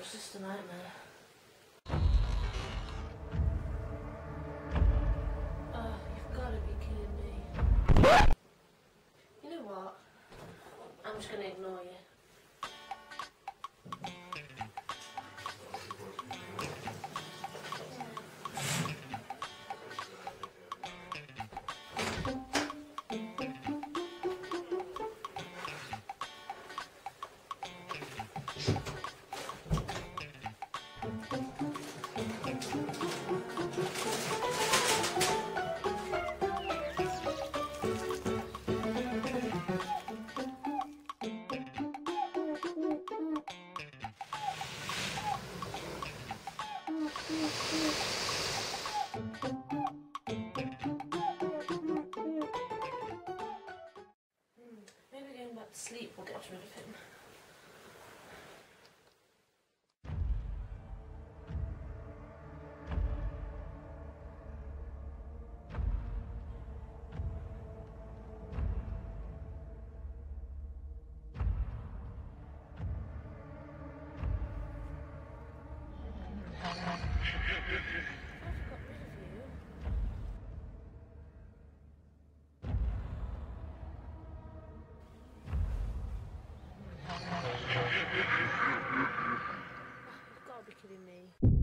was just a nightmare. Maybe going back to sleep will get rid of him. kidding me.